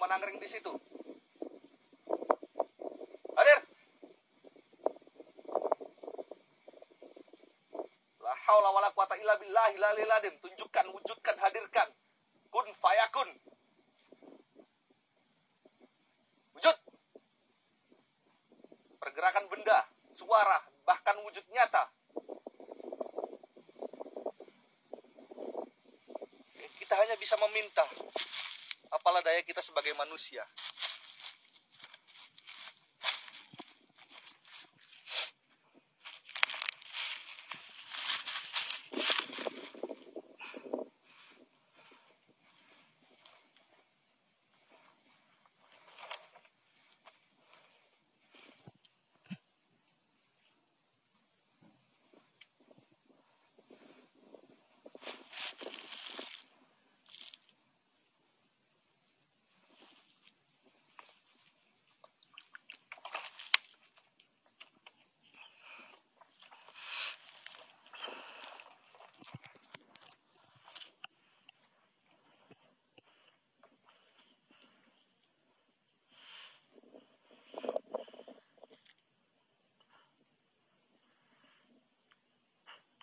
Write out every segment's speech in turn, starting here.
cuma nangkring di situ. Hadir. La haula wala quwata illa billahi la ilaha Tunjukkan, wujudkan, hadirkan. Kun fayakun. Wujud. Pergerakan benda, suara, bahkan wujud nyata. Kita hanya bisa meminta. Daya kita sebagai manusia.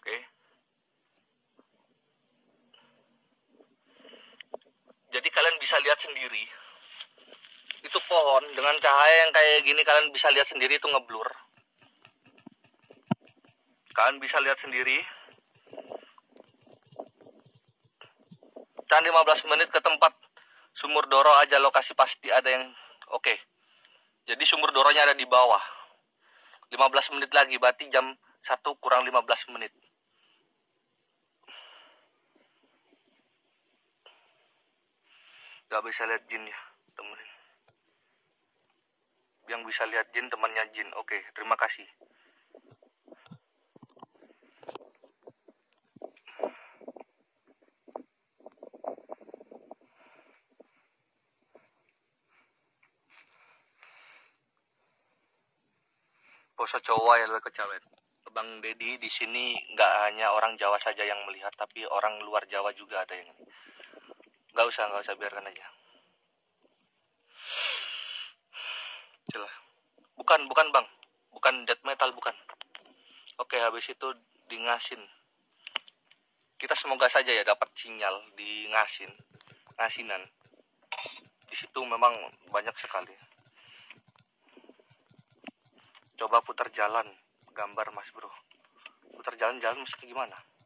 Oke. Jadi kalian bisa lihat sendiri. Itu pohon dengan cahaya yang kayak gini kalian bisa lihat sendiri itu ngeblur. Kalian bisa lihat sendiri. Dan 15 menit ke tempat sumur Doro aja lokasi pasti ada yang oke. Jadi sumur Doronya ada di bawah. 15 menit lagi berarti jam 1 kurang 15 menit. Gak bisa lihat jin ya, temenin. Yang bisa lihat jin temannya jin. Oke, terima kasih. Posa cowok ya lebih kecawet. Bang Dedi di sini nggak hanya orang Jawa saja yang melihat, tapi orang luar Jawa juga ada yang ini. Nggak usah, nggak usah biarkan aja. Celah. Bukan, bukan bang, bukan death metal bukan. Oke, habis itu di ngasin. Kita semoga saja ya dapat sinyal di ngasin, ngasinan. Di situ memang banyak sekali. Coba putar jalan gambar mas bro. Putar jalan-jalan mesti gimana?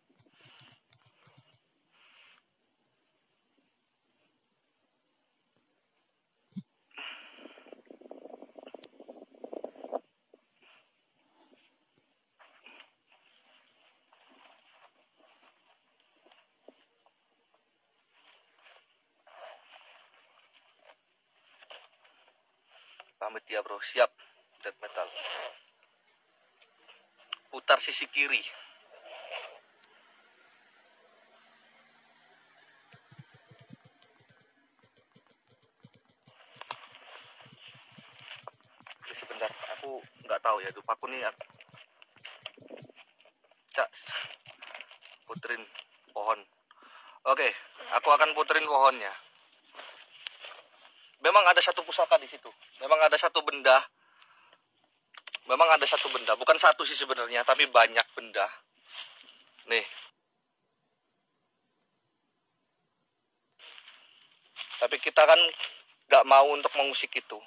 Pamit ya bro, siap death metal. Putar sisi kiri. Sebentar, aku nggak tahu ya, dupaku nih. Cak, puterin pohon. Oke, aku akan puterin pohonnya. Memang ada satu pusaka di situ. Memang ada satu benda. Memang ada satu benda. Bukan satu sih sebenarnya tapi banyak benda. Nih. Tapi kita kan nggak mau untuk mengusik itu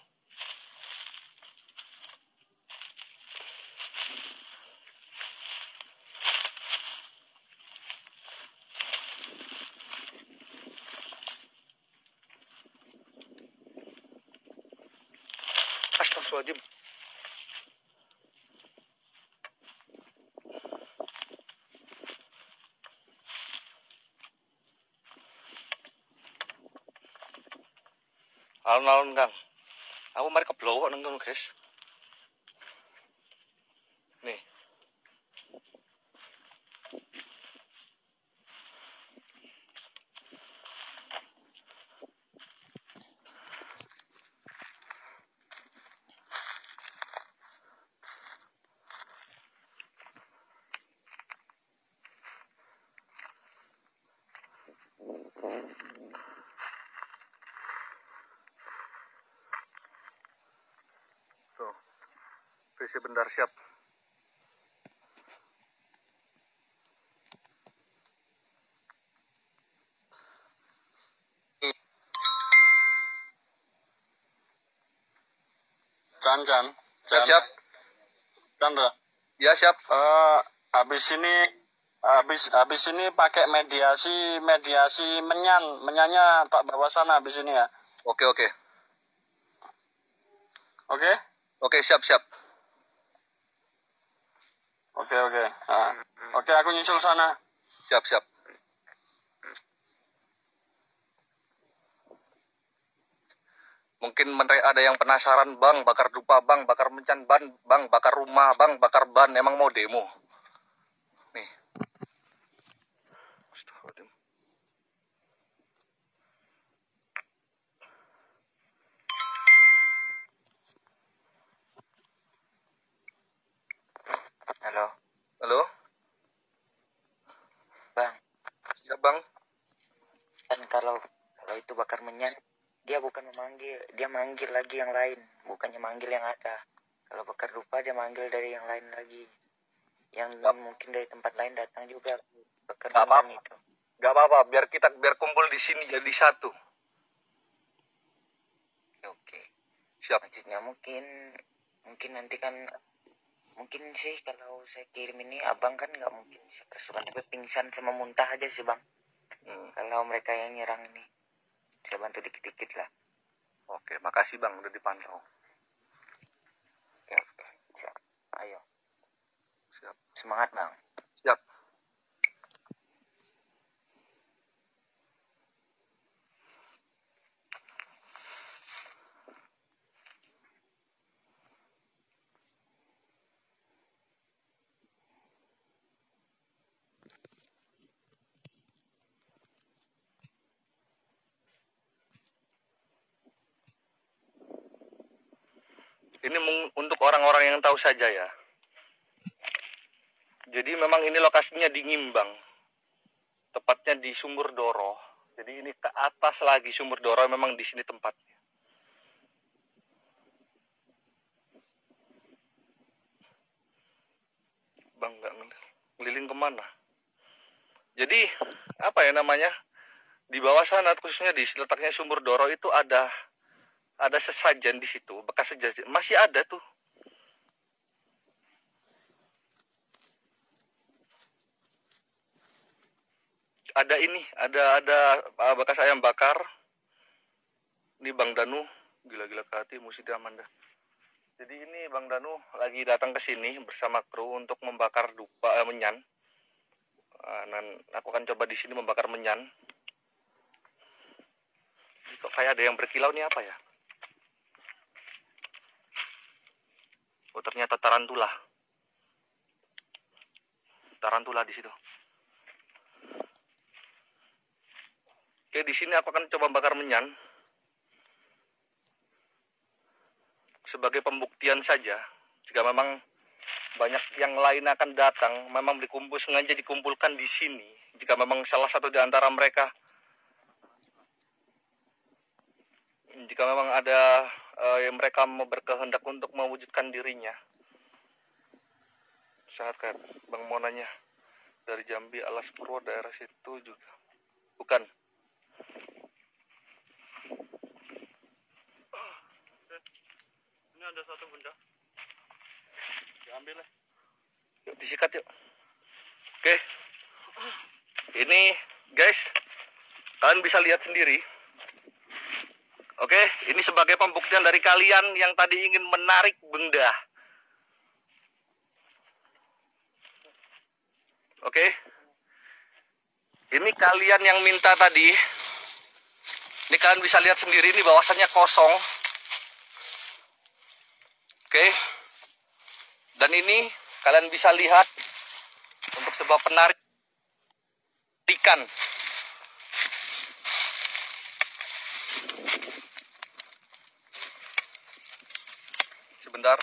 Alon-alon kan. Ako mari kaplowa ng ganun, Chris. Oke, sebentar siap. Chan Siap, Chan siap. Chandra Ya, siap. eh habis ini habis habis ini pakai mediasi mediasi menyan menyannya tak bawa sana habis ini ya Oke, oke. oke Oke, siap, siap. Oke oke Ah, oke aku nyusul sana Siap, siap. Mungkin ada yang penasaran, Bang, bakar dupa, Bang, bakar mencan, ban, Bang, bakar rumah, Bang, bakar ban, emang mau demo. Halo, Halo, Bang. siap, Bang. Kan kalau kalau itu bakar menyan, dia bukan memanggil, dia manggil lagi yang lain, bukannya manggil yang ada. Kalau bakar dupa dia manggil dari yang lain lagi. Yang Yap. mungkin dari tempat lain datang juga bakar Gak menyan apa-apa. itu. Gak apa-apa, biar kita biar kumpul di sini jadi satu. Oke. Siap. Maksudnya mungkin mungkin nanti kan mungkin sih kalau saya kirim ini abang kan nggak mungkin bisa kerasukan tapi pingsan sama muntah aja sih bang. Hmm, kalau mereka yang nyerang ini saya bantu dikit-dikit lah. Oke, makasih, Bang, udah dipantau. ya oke siap. Ayo. Siap. semangat bang. Siap. Ini untuk orang-orang yang tahu saja ya. Jadi memang ini lokasinya di Ngimbang. Tepatnya di Sumur Doro. Jadi ini ke atas lagi Sumur Doro memang di sini tempatnya. Bang nggak ngel- ngeliling ke mana? Jadi apa ya namanya? Di bawah sana khususnya di letaknya Sumur Doro itu ada ada sesajen di situ bekas sesajen. Masih ada tuh. Ada ini ada ada uh, bekas ayam bakar ini bang Danu. Gila-gila ke hati mesti jadi ini bang Danu lagi datang ke sini bersama kru untuk membakar dupa eh, menyan. Dan aku akan coba di sini membakar menyan. Ini kok kayak ada yang berkilau nih apa ya Oh ternyata tarantula. Tarantula di situ. Oke di sini aku akan coba bakar menyan. Sebagai pembuktian saja. Jika memang banyak yang lain akan datang, memang dikumpul sengaja dikumpulkan di sini. Jika memang salah satu di antara mereka jika memang ada eh, yang mereka mau berkehendak untuk mewujudkan dirinya. Sangat kayak Bang mau nanya. Dari Jambi Alas Purwo daerah situ juga. Bukan. Ini ada satu bunda diambil lah. Yuk disikat yuk. Oke. Ini guys kalian bisa lihat sendiri oke ini sebagai pembuktian dari kalian yang tadi ingin menarik benda. Oke. Ini kalian yang minta tadi. Ini kalian bisa lihat sendiri ini bahwasannya kosong. Oke. Dan ini kalian bisa lihat untuk sebuah penarikan. oke.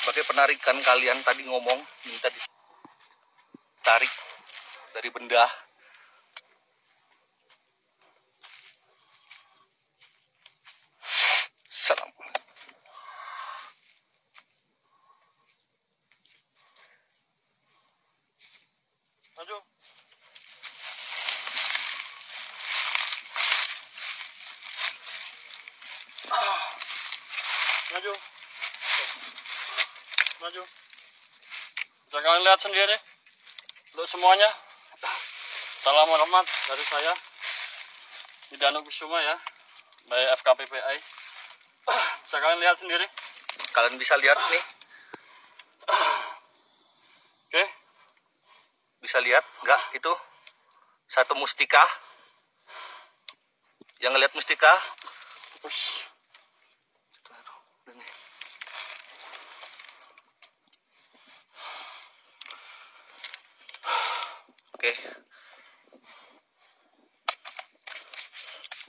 Sebagai penarikan kalian tadi ngomong minta ditarik dari benda. Lihat sendiri. Untuk semuanya. Salam hormat dari saya. Idanu Kusuma ya. Dari FKPPI. Bisa kalian lihat sendiri. kalian bisa lihat nih Oke. bisa lihat nggak itu satu mustika yang ngelihat mustika Ush. Oke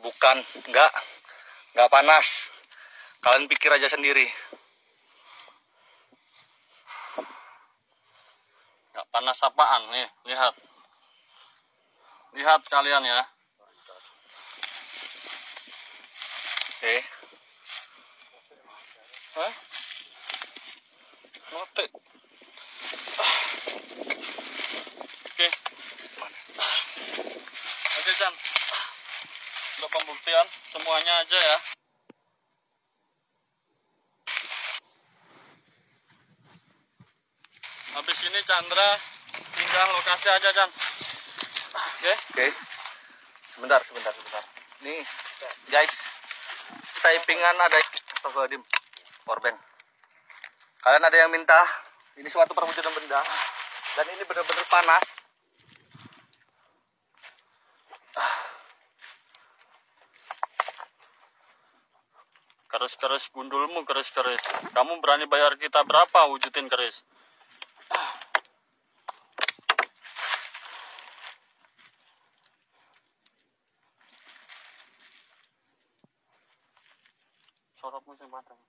bukan nggak nggak panas kalian pikir aja sendiri Nggak panas apaan nih, lihat. Lihat kalian ya. oke? Mati. Oke. Oke, Chan. Untuk pembuktian semuanya aja ya. Habis ini Chandra pindah lokasi aja, Chan. Oke. oke sebentar sebentar sebentar nih guys typingan ada Astagfirullahaladzim korban kalian ada yang minta ini suatu perwujudan benda dan ini benar-benar panas Keris-keris gundulmu, keris-keris. Kamu berani bayar kita berapa wujudin keris? Sorotmu sing padang.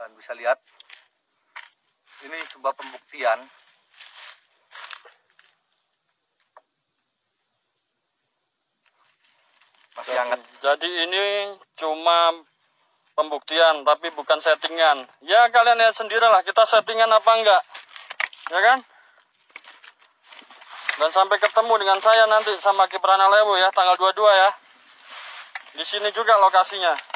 kalian bisa lihat ini sebuah pembuktian masih hangat Jadi ini cuma pembuktian tapi bukan settingan. Ya kalian lihat sendirilah kita settingan apa enggak. Ya kan? Dan sampai ketemu dengan saya nanti sama Kiprana Lewu ya tanggal 22 ya. Di sini juga lokasinya.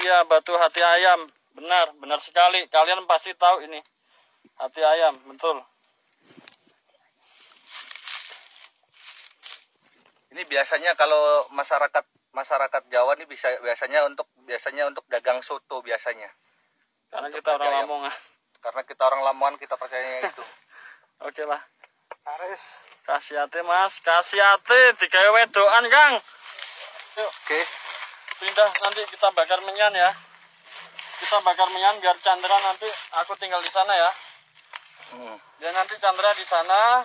Siap ya batu hati ayam. Benar, benar sekali. Kalian pasti tahu ini. Hati ayam, betul. ini biasanya kalau masyarakat masyarakat Jawa ini bisa biasanya untuk biasanya untuk dagang soto biasanya Karena Untuk kita orang ayam. Lamongan. karena kita orang Lamongan kita percayanya itu Oke lah. Kasih hati mas, kasih hati. Digawe wedoan kang. Oke pindah nanti kita bakar menyan ya. Kita bakar menyan biar Chandra nanti aku tinggal di sana ya. Hmm. Dan nanti Chandra di sana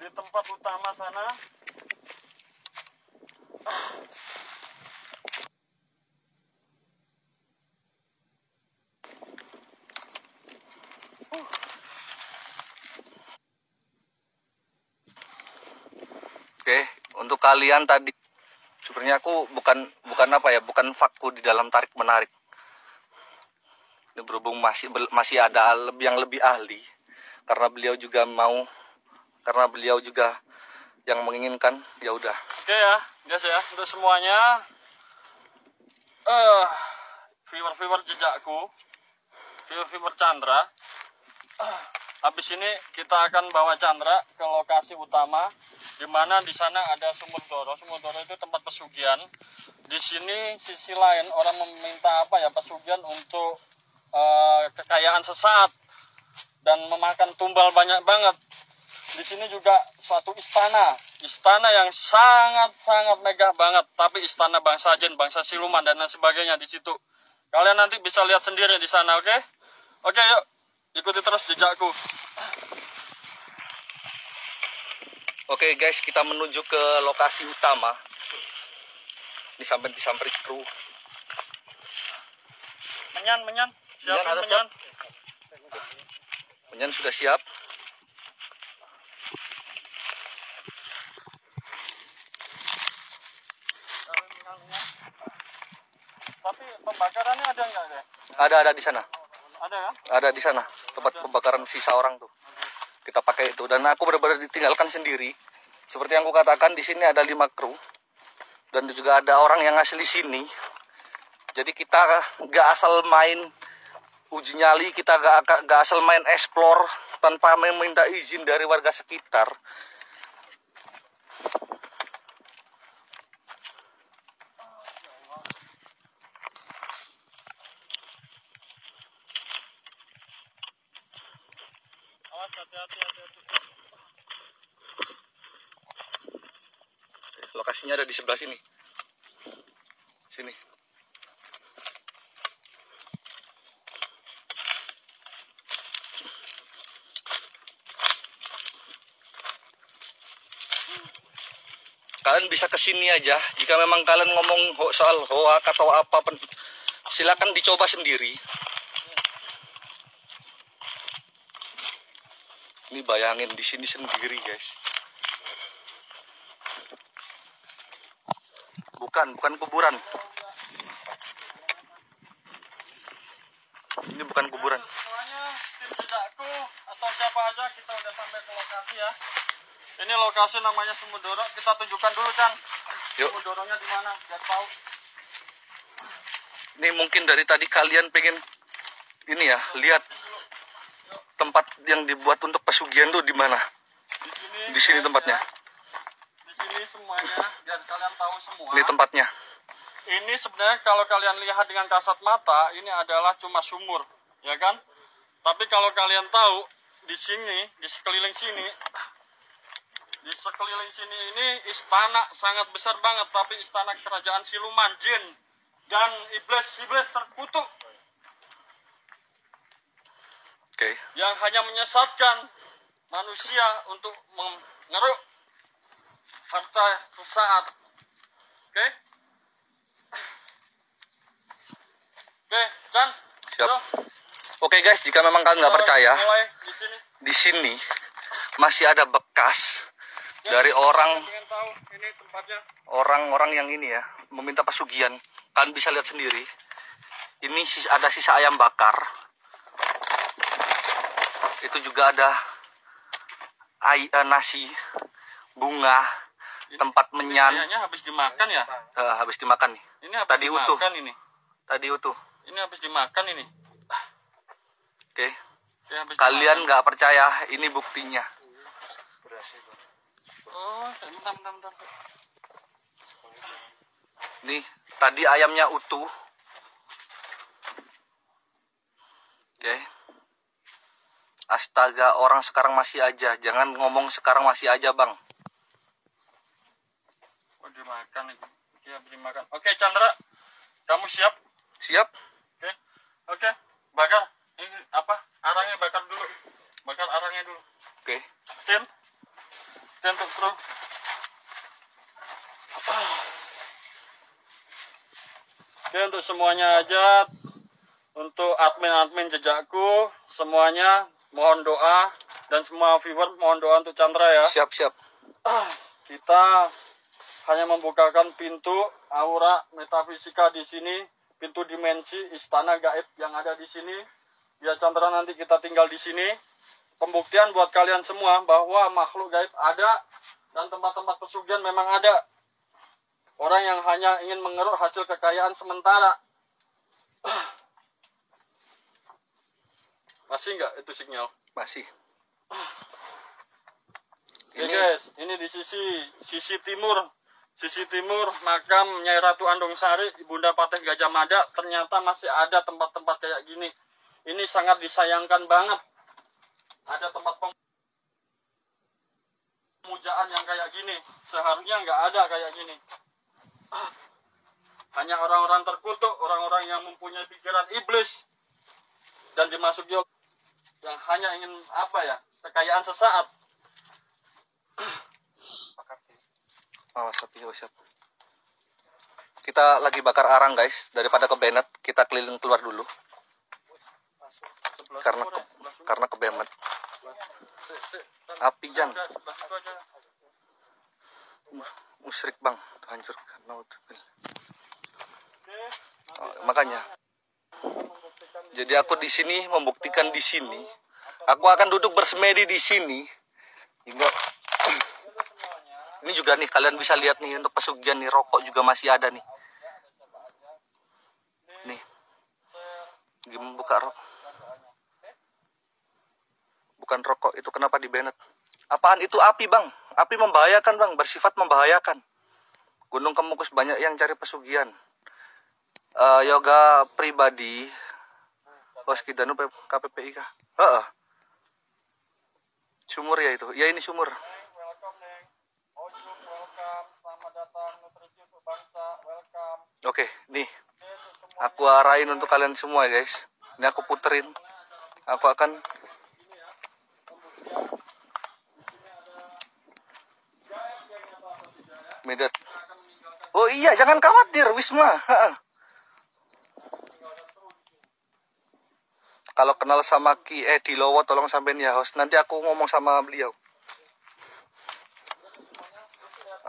di tempat utama sana. Oke, untuk kalian tadi sebenarnya aku bukan bukan apa ya, bukan fakku di dalam tarik menarik. Ini berhubung masih masih ada yang lebih ahli karena beliau juga mau karena beliau juga yang menginginkan ya udah. Oke ya, guys ya, untuk semuanya eh viewer-viewer jejakku, viewer-viewer Chandra. eh, habis ini kita akan bawa Chandra ke lokasi utama di mana di sana ada sumur doro. Sumur doro itu tempat pesugihan. Di sini sisi lain orang meminta apa ya pesugihan untuk eh, kekayaan sesaat dan memakan tumbal banyak banget. Di sini juga suatu istana, istana yang sangat-sangat megah banget, tapi istana bangsa jin, bangsa siluman dan lain sebagainya di situ. Kalian nanti bisa lihat sendiri di sana, oke? Oke, yuk. Ikuti terus jejakku. Oke guys, kita menuju ke lokasi utama. Disamperin disamperin kru. Menyan, menyan. Siap, Menyan, ada menyan. Menyan sudah siap. Tapi pembakarannya ada nggak, deh? Ada ada di sana. Ada ya? Ada di sana tempat pembakaran sisa orang tuh. Kita pakai itu dan aku benar-benar ditinggalkan sendiri. Seperti yang aku katakan di sini ada lima kru dan juga ada orang yang asli sini. Jadi kita nggak asal main uji nyali, kita nggak nggak asal main explore tanpa meminta izin dari warga sekitar. Hati-hati. Lokasinya ada di sebelah sini. Sini. Kalian bisa ke sini aja. Jika memang kalian ngomong soal hoak atau apa pun, silakan dicoba sendiri. Ini bayangin di sini sendiri, guys. Bukan, bukan kuburan. Ini bukan kuburan. Semuanya tim jejakku atau siapa aja kita udah sampai ke lokasi ya. Ini lokasi namanya Sumudoro. Kita tunjukkan dulu. Yuk. Sumudoronya di mana? Biar tahu. Ini mungkin dari tadi kalian pengen ini ya, lihat tempat yang dibuat untuk pesugihan tuh di mana? Di sini. Di sini guys, tempatnya. ya. Di sini semuanya biar kalian tahu semua. Ini tempatnya. Ini sebenarnya kalau kalian lihat dengan kasat mata, ini adalah cuma sumur, ya kan? Tapi kalau kalian tahu di sini, di sekeliling sini, di sekeliling sini ini istana sangat besar banget, tapi istana kerajaan siluman, jin, dan iblis-iblis terkutuk Oke. yang hanya menyesatkan manusia untuk mengeruk harta sesaat. Oke? Oke, Chan. Siap. Yo, Oke guys, jika memang kalian nggak percaya, di sini. di sini masih ada bekas dari orang Pengen tahu ini tempatnya. orang-orang yang ini ya meminta pesugihan. Kalian bisa lihat sendiri. Ini ada sisa ayam bakar. Itu juga ada ai- eh, nasi, bunga, tempat menyan. Kayaknya habis dimakan ya. Eh, habis dimakan nih. Ini habis Tadi dimakan utuh. ini. Tadi utuh. Ini habis dimakan ini. Oke. Ini habis Kalian nggak percaya, ini buktinya. Oh, bentar, bentar, bentar. Nih, tadi ayamnya utuh. Oke. Astaga, orang sekarang masih aja. Jangan ngomong sekarang masih aja, Bang. Oh, dimakan dimakan. Oke, Chandra. Kamu siap? Siap? Oke. Oke. Bakar. Ini apa? Arangnya bakar dulu. Bakar arangnya dulu. Oke. Tin. Tin untuk kru. Oke untuk semuanya aja untuk admin-admin jejakku semuanya mohon doa dan semua viewer mohon doa untuk Chandra ya. Siap, siap. kita hanya membukakan pintu aura metafisika di sini pintu dimensi istana gaib yang ada di sini. Ya Chandra nanti kita tinggal di sini. Pembuktian buat kalian semua bahwa makhluk gaib ada dan tempat-tempat pesugihan memang ada. Orang yang hanya ingin mengeruk hasil kekayaan sementara masih nggak itu sinyal Masih. Oke Ini- guys, ini di sisi sisi timur, sisi timur makam Nyai Ratu Andong Sari, Ibunda Patih Gajah Mada, ternyata masih ada tempat-tempat kayak gini. Ini sangat disayangkan banget. Ada tempat pemujaan yang kayak gini. Seharusnya nggak ada kayak gini. Hanya orang-orang terkutuk, orang-orang yang mempunyai pikiran iblis dan dimasuki yang hanya ingin apa ya? Kekayaan sesaat. Siap, oh, siap. Kita lagi bakar arang guys, daripada ke Bennett, kita keliling keluar dulu. Karena ke, karena ke Bennett. Sik, sik, Tan. Api jang, musrik bang. Naudzubillah. Oke, Oh, makanya, jadi aku di sini membuktikan di sini. Aku akan duduk bersemedi di sini hingga ini juga nih kalian bisa lihat nih untuk pesugihan nih rokok juga masih ada nih. Nih, gimana buka rokok? Bukan rokok itu kenapa di? Apaan itu api bang? Api membahayakan bang, bersifat membahayakan. Gunung Kemukus banyak yang cari pesugihan. Eh, yoga pribadi, Hoski Danu P- KPPI kah? Heeh. Sumur ya itu. Ya ini sumur. Oke, nih untuk semua aku arahin untuk kalian semua ya guys. Ini aku puterin. Aku akan Medat. Oh iya, jangan khawatir, Wisma. Ha-ha. Kalau kenal sama Ki eh di Lowo tolong sampein ya host. Nanti aku ngomong sama beliau.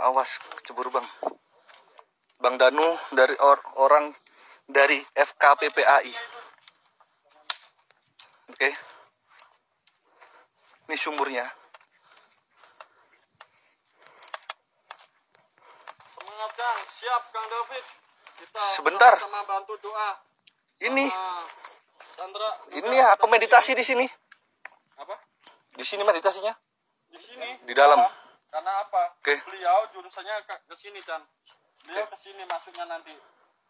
Awas, kecebur bang. Bang Danu dari or- orang dari FKPPAI. Oke. Ini sumurnya. semangat Kang. Siap Kang David. Kita Sebentar. sama bantu doa. Ini, Chandra. ini ya aku meditasi di sini. Apa? Di sini meditasinya. Di sini. Di dalam. Karena apa? Oke. Beliau jurusannya ke, sini, Chan. Beliau Oke. ke sini masuknya nanti.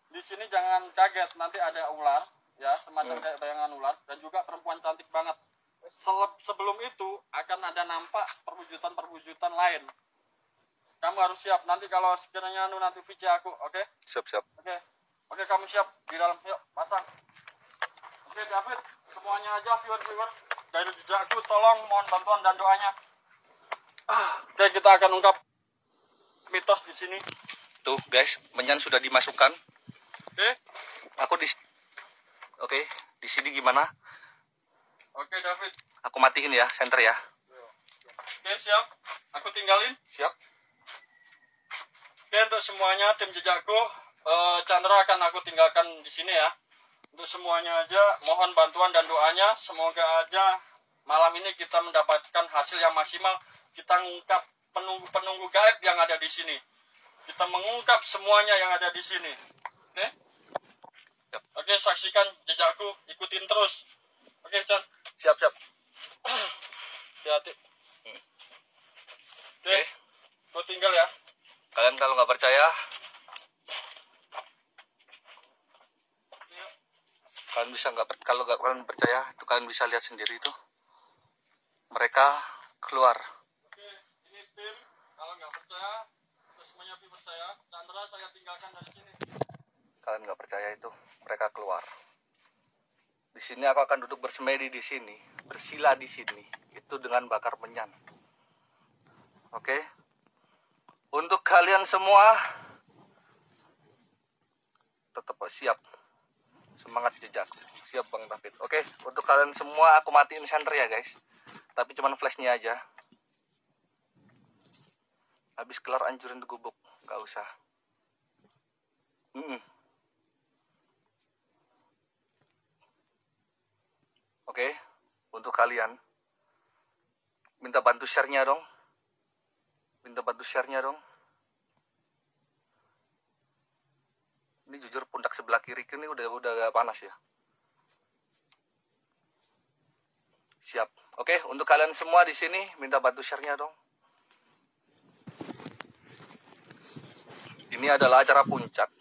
Di sini jangan kaget, nanti ada ular, ya, semacam Hmm. kayak bayangan ular dan juga perempuan cantik banget. Sebelum itu akan ada nampak perwujudan-perwujudan lain. Kamu harus siap. Nanti kalau sekiranya anu nanti VC aku, oke? Siap-siap. Oke. Oke, kamu siap di dalam. Yuk, pasang. Oke, David, semuanya aja viewer-viewer dari jejakku tolong mohon bantuan dan doanya. Ah, Oke, kita akan ungkap mitos di sini. Tuh guys, menyan sudah dimasukkan. Oke. Aku di Oke, di sini gimana? Oke, David. Aku matiin ya, center ya. Oke, siap. Aku tinggalin. Siap. Oke, untuk semuanya tim jejakku, eh, Chandra akan aku tinggalkan di sini ya. Untuk semuanya aja, mohon bantuan dan doanya. Semoga aja malam ini kita mendapatkan hasil yang maksimal. Kita mengungkap penunggu-penunggu gaib yang ada di sini. Kita mengungkap semuanya yang ada di sini. Oke? Oke, saksikan jejakku, ikutin terus. Oke, Chan. Siap, siap. Hati-hati. Oke, Oke. gue tinggal ya. Kalian kalau nggak percaya, kalian bisa nggak kalau nggak kalian percaya, itu kalian bisa lihat sendiri itu. Mereka keluar. Oke, ini tim. Kalau nggak percaya, terus semuanya Pi percaya. Chandra saya tinggalkan dari sini. Kalian nggak percaya itu, mereka keluar. Di sini aku akan duduk bersemedi di sini, bersila di sini, itu dengan bakar menyan. Oke? Untuk kalian semua, tetap siap. Semangat jejak. Siap Bang David. Oke, untuk kalian semua aku matiin center ya guys. Tapi cuman flashnya aja. Habis kelar anjurin gubuk, nggak usah. Mm-mm. Oke, untuk kalian minta bantu share-nya dong. Minta bantu share-nya dong. ini jujur pundak sebelah kiri ini udah udah gak panas ya. Siap. Oke untuk kalian semua di sini minta bantu share-nya dong. Ini adalah acara puncak.